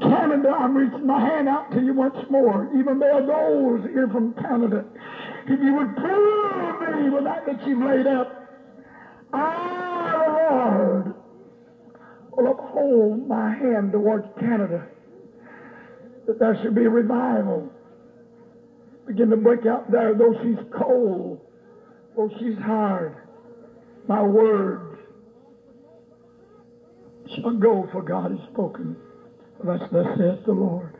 Canada, I'm reaching my hand out to you once more. Even though those here from Canada, if you would prove me with that that you've laid up, I, Lord, will uphold my hand towards Canada, that there should be a revival. Begin to break out there, though she's cold, though she's hard. My shall go, for God has spoken. Thus, thus saith the Lord.